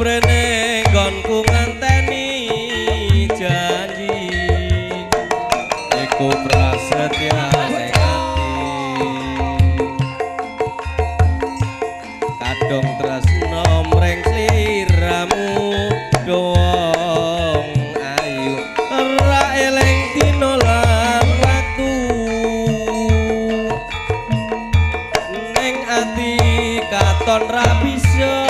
seprene nggonku ngenteni janji. Iku prasetya kadung tresno mring sliramu dong ayu. Ora eling dina lan waktu ning ati katon ra bisa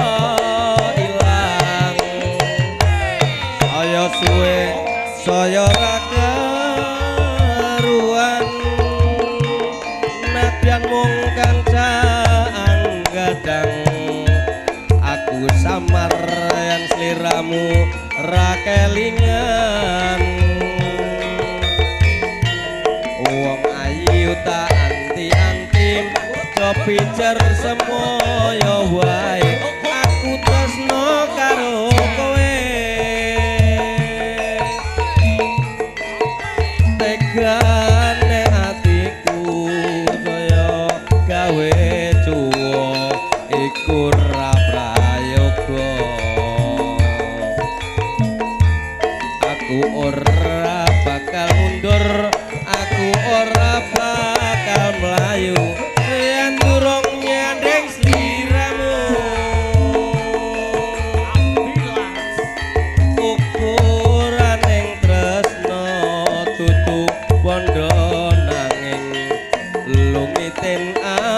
suwe saya ra karuan. Nadyan mung kancaan gadang aku samar yang sliramu ra kelingan. Wong ayu tak anti-antim aja pijer semoyo wae mundur aku ora bakal melayu yen durung nyandeng sliramu. Ukuraning tresno tutu bondo nanging lumitin asmara